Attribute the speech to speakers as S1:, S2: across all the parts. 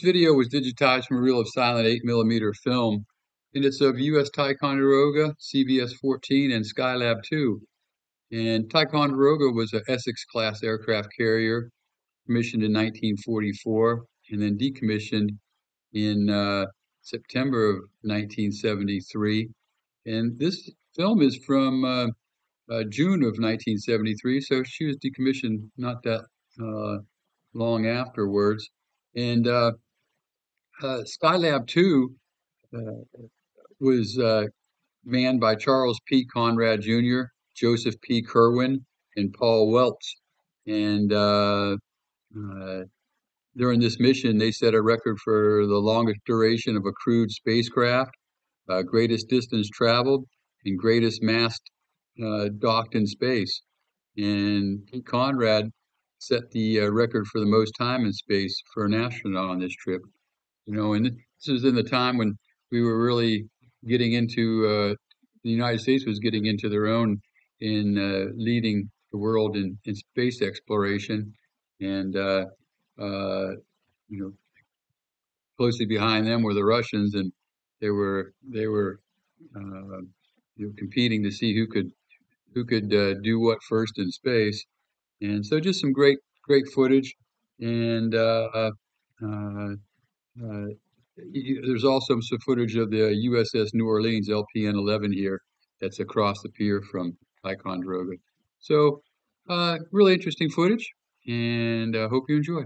S1: video was digitized from a reel of silent 8 millimeter film, and it's of U.S. Ticonderoga, CVS 14, and Skylab 2. And Ticonderoga was an Essex class aircraft carrier, commissioned in 1944 and then decommissioned in uh, September of 1973. And this film is from uh, uh, June of 1973, so she was decommissioned not that uh, long afterwards. And uh, uh, Skylab 2 was manned by Charles P. Conrad Jr., Joseph P. Kerwin, and Paul Welch. And uh, uh, during this mission, they set a record for the longest duration of a crewed spacecraft, uh, greatest distance traveled, and greatest mass uh, docked in space. And Pete Conrad set the uh, record for the most time in space for an astronaut on this trip. You know, and this was in the time when we were really getting into uh, the United States was getting into their own in uh, leading the world in, in space exploration, and uh, uh, you know, closely behind them were the Russians, and they were they were uh, you know, competing to see who could who could uh, do what first in space, and so just some great great footage, and uh, there's also some footage of the USS New Orleans LPN 11 here that's across the pier from Ticonderoga. So, uh, really interesting footage, and I uh, hope you enjoy.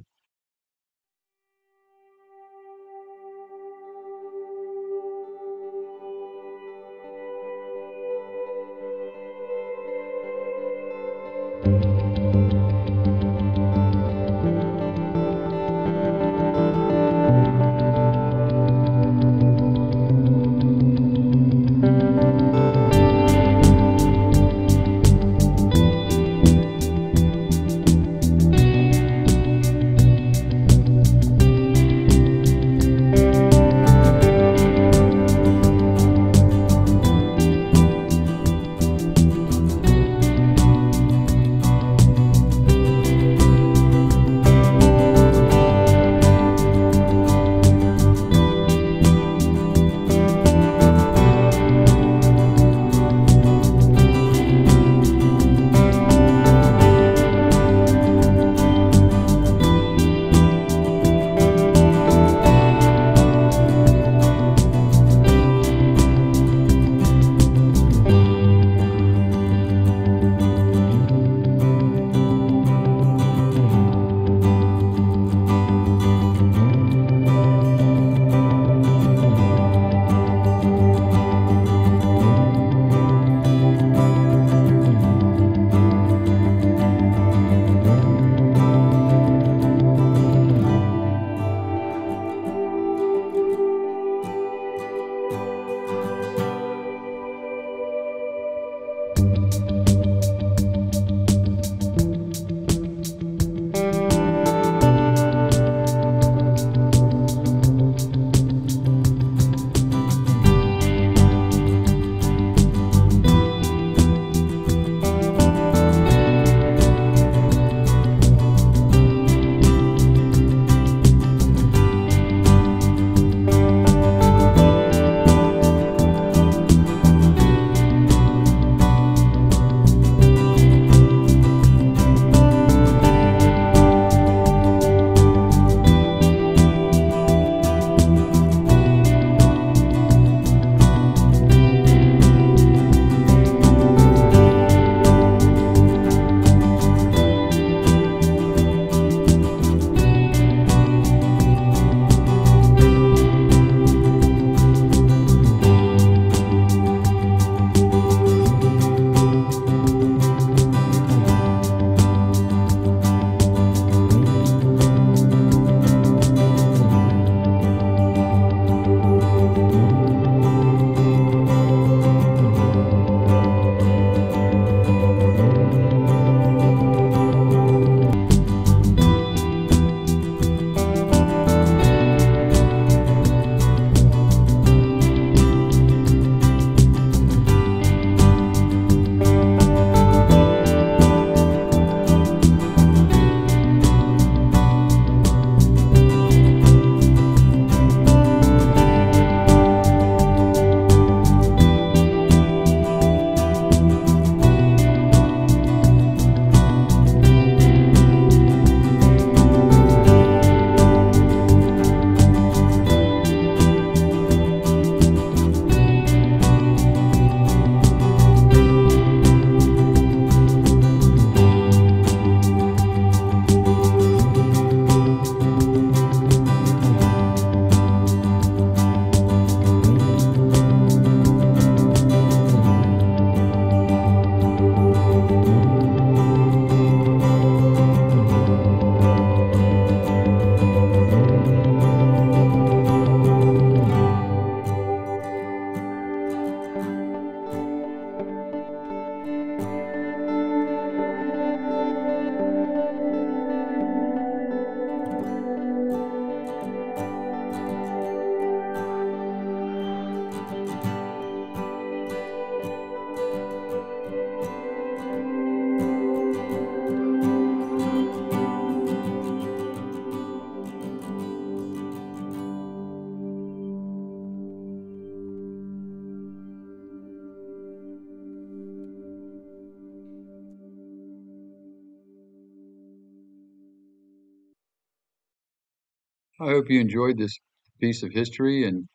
S1: I hope you enjoyed this piece of history and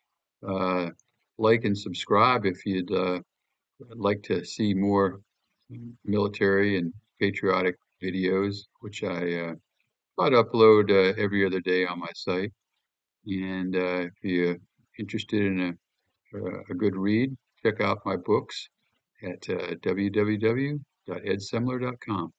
S1: uh, like and subscribe if you'd uh, like to see more military and patriotic videos, which I uh, try to upload uh, every other day on my site. And uh, if you're interested in a, a good read, check out my books at uh, www.edsemler.com.